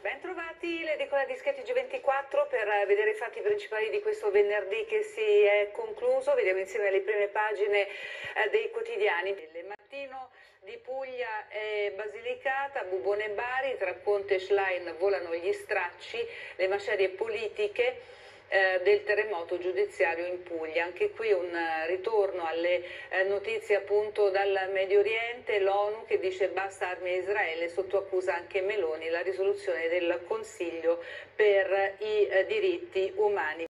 Bentrovati, l'edicola di Schetti G24 per vedere i fatti principali di questo venerdì che si è concluso. Vediamo insieme le prime pagine eh, dei quotidiani. Il mattino di Puglia e Basilicata, Bubone Bari, tra Conte e Schlein volano gli stracci, le macerie politiche eh, del terremoto giudiziario in Puglia. Anche qui un eh, ritorno alle eh, notizie appunto dal Medio Oriente, l'ONU che dice basta armi a Israele, sotto accusa anche Meloni la risoluzione del Consiglio per i diritti umani.